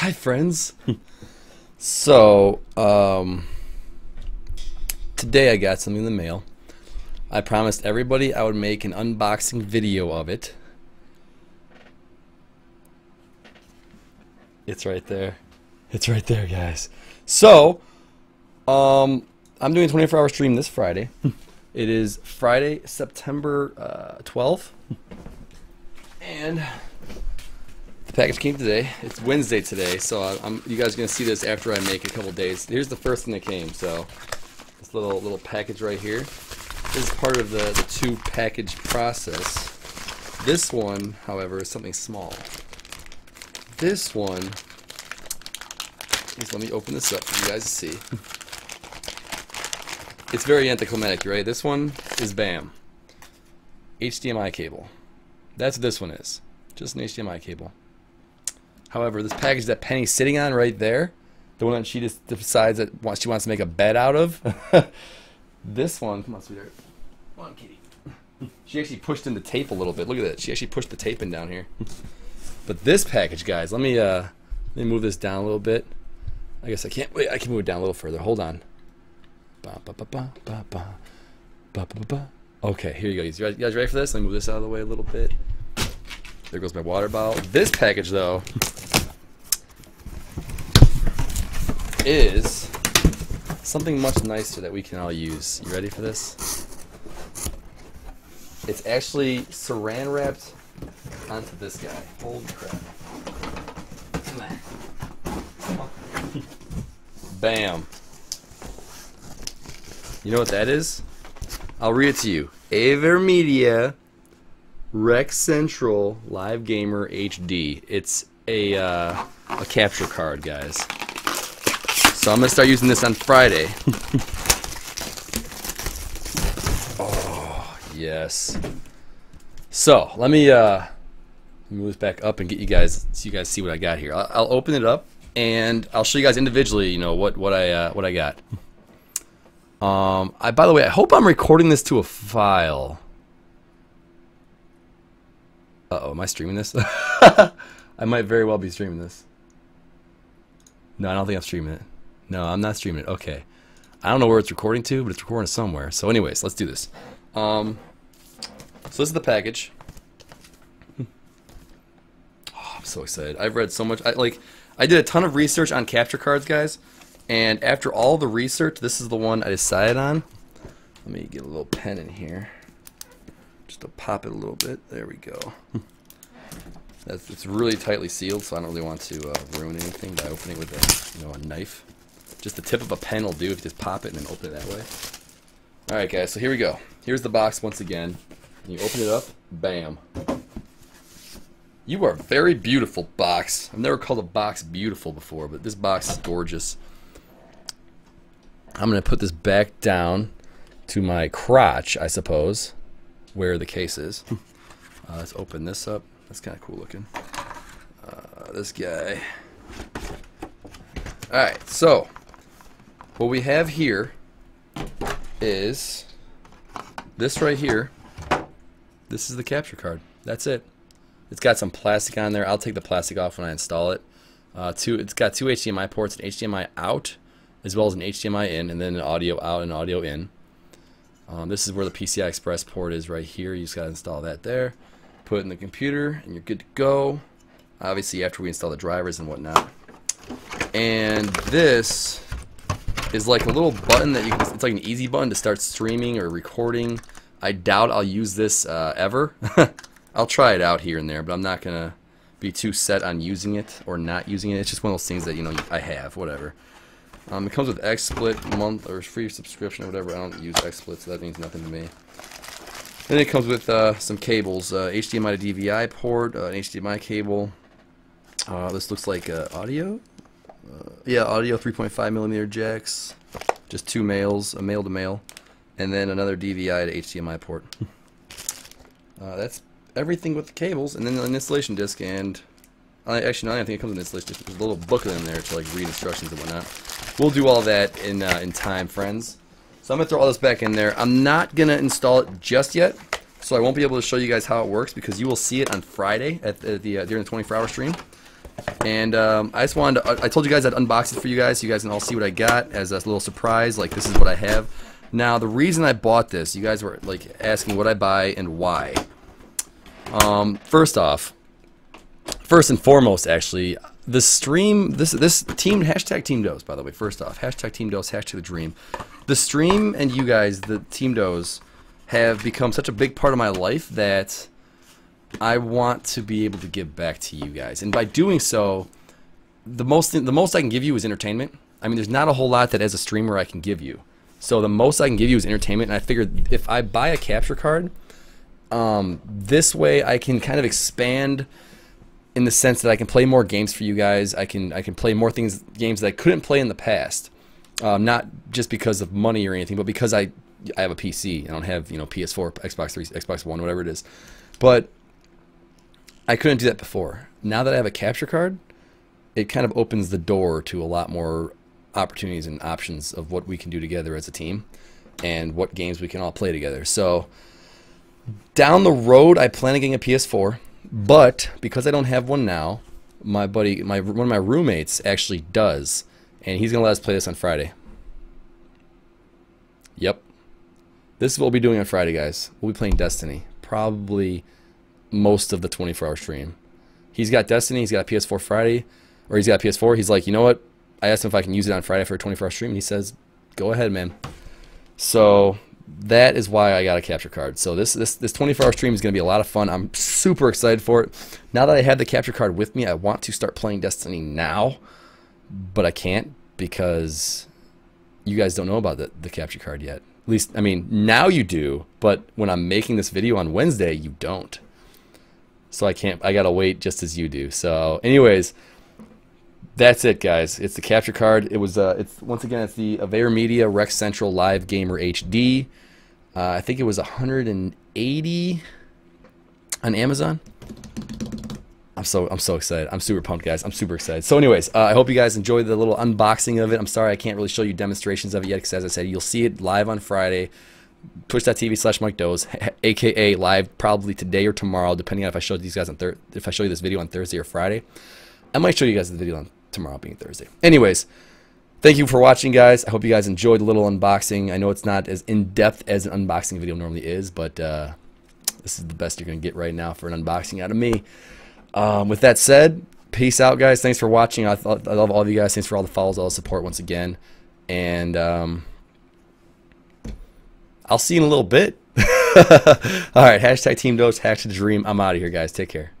Hi, friends. so, um, today I got something in the mail. I promised everybody I would make an unboxing video of it. It's right there. It's right there, guys. So, um, I'm doing a 24 hour stream this Friday. it is Friday, September uh, 12th. And package came today. It's Wednesday today, so I'm, you guys are gonna see this after I make a couple days. Here's the first thing that came. So this little little package right here. This is part of the the two package process. This one, however, is something small. This one. Please let me open this up for you guys to see. It's very anticlimactic, right? This one is BAM. HDMI cable. That's what this one is. Just an HDMI cable. However, this package that Penny's sitting on right there, the one that she just decides that she wants to make a bed out of, this one, come on, sweetheart. Come on, kitty. She actually pushed in the tape a little bit. Look at that. She actually pushed the tape in down here. But this package, guys, let me uh, let me move this down a little bit. I guess I can't wait. I can move it down a little further. Hold on. Ba, ba, ba, okay, here you go. You guys ready for this? Let me move this out of the way a little bit. There goes my water bottle. This package, though, is something much nicer that we can all use. You ready for this? It's actually saran wrapped onto this guy. Holy crap. Come on. On. Bam. You know what that is? I'll read it to you. AverMedia Rec Central Live Gamer HD. It's a uh, a capture card, guys. So I'm gonna start using this on Friday. oh yes. So let me uh, move this back up and get you guys so you guys see what I got here. I'll, I'll open it up and I'll show you guys individually. You know what what I uh, what I got. Um, I by the way, I hope I'm recording this to a file. Uh oh, am I streaming this? I might very well be streaming this. No, I don't think I'm streaming it. No, I'm not streaming it. Okay. I don't know where it's recording to, but it's recording somewhere. So anyways, let's do this. Um, so this is the package. Oh, I'm so excited. I've read so much. I like I did a ton of research on capture cards, guys. And after all the research, this is the one I decided on. Let me get a little pen in here. Just to pop it a little bit. There we go. That's, it's really tightly sealed, so I don't really want to uh, ruin anything by opening it with a, you know, a knife. Just the tip of a pen will do if you just pop it and then open it that way. Alright guys, so here we go. Here's the box once again. You open it up, bam. You are very beautiful, box. I've never called a box beautiful before, but this box is gorgeous. I'm going to put this back down to my crotch, I suppose, where the case is. Uh, let's open this up. That's kind of cool looking. Uh, this guy. Alright, so what we have here is this right here. This is the capture card. That's it. It's got some plastic on there. I'll take the plastic off when I install it. Uh, two, it's got two HDMI ports, an HDMI out, as well as an HDMI in, and then an audio out and audio in. Um, this is where the PCI Express port is right here. You just got to install that there put it in the computer, and you're good to go. Obviously, after we install the drivers and whatnot. And this is like a little button that you can, it's like an easy button to start streaming or recording. I doubt I'll use this uh, ever. I'll try it out here and there, but I'm not to be too set on using it or not using it. It's just one of those things that, you know, I have, whatever. Um, it comes with XSplit month or free subscription or whatever. I don't use XSplit, so that means nothing to me. Then it comes with uh, some cables, uh, HDMI to DVI port, uh, an HDMI cable. Uh, this looks like uh, audio. Uh, yeah, audio 3.5 millimeter jacks. Just two males, a male to male, and then another DVI to HDMI port. that's everything with the cables, and then an installation disc. And actually, no, I think it comes with an installation disc. There's a little booklet in there to like read instructions and whatnot. We'll do all that in in time, friends. So I'm going to throw all this back in there. I'm not going to install it just yet, so I won't be able to show you guys how it works because you will see it on Friday at the, the uh, during the 24-hour stream. And um, I just wanted to, I told you guys I'd unbox it for you guys so you guys can all see what I got as a little surprise. Like, this is what I have. Now, the reason I bought this, you guys were like asking what I buy and why. Um, first off, first and foremost, actually, the stream, this this team, hashtag Team Dose, by the way, first off, hashtag Team Dose, hashtag The Dream. The stream and you guys, the Team Dose, have become such a big part of my life that I want to be able to give back to you guys. And by doing so, the most the most I can give you is entertainment. I mean, there's not a whole lot that as a streamer I can give you. So the most I can give you is entertainment. And I figured if I buy a capture card, um, this way I can kind of expand in the sense that I can play more games for you guys. I can I can play more things games that I couldn't play in the past. Um, not just because of money or anything, but because I I have a PC. I don't have you know PS4, Xbox 3, Xbox One, whatever it is. But I couldn't do that before. Now that I have a capture card, it kind of opens the door to a lot more opportunities and options of what we can do together as a team and what games we can all play together. So down the road, I plan on getting a PS4, but because I don't have one now, my buddy, my one of my roommates actually does, and he's gonna let us play this on Friday. Yep, this is what we'll be doing on Friday, guys. We'll be playing Destiny, probably most of the 24-hour stream. He's got Destiny, he's got a PS4 Friday, or he's got a PS4. He's like, you know what? I asked him if I can use it on Friday for a 24-hour stream, and he says, go ahead, man. So that is why I got a capture card. So this this this 24-hour stream is going to be a lot of fun. I'm super excited for it. Now that I have the capture card with me, I want to start playing Destiny now, but I can't because you guys don't know about the, the capture card yet. At least, I mean, now you do, but when I'm making this video on Wednesday, you don't. So I can't, I gotta wait just as you do. So anyways, that's it, guys. It's the capture card. It was, uh, it's once again, it's the AverMedia Rec Central Live Gamer HD. Uh, I think it was 180 on Amazon. I'm so I'm so excited. I'm super pumped, guys. I'm super excited. So, anyways, uh, I hope you guys enjoyed the little unboxing of it. I'm sorry I can't really show you demonstrations of it yet, because as I said, you'll see it live on Friday. Twitch.tv slash Mike Dohz, aka live probably today or tomorrow, depending on if I show these guys on thir- if I show you this video on Thursday or Friday. I might show you guys the video on tomorrow being Thursday. Anyways, thank you for watching, guys. I hope you guys enjoyed the little unboxing. I know it's not as in depth as an unboxing video normally is, but uh, this is the best you're gonna get right now for an unboxing out of me. Um, with that said, peace out, guys. Thanks for watching. I, th- I love all of you guys. Thanks for all the follows, all the support once again. And um, I'll see you in a little bit. all right. Hashtag Team Dose, hashtag Dream. I'm out of here, guys. Take care.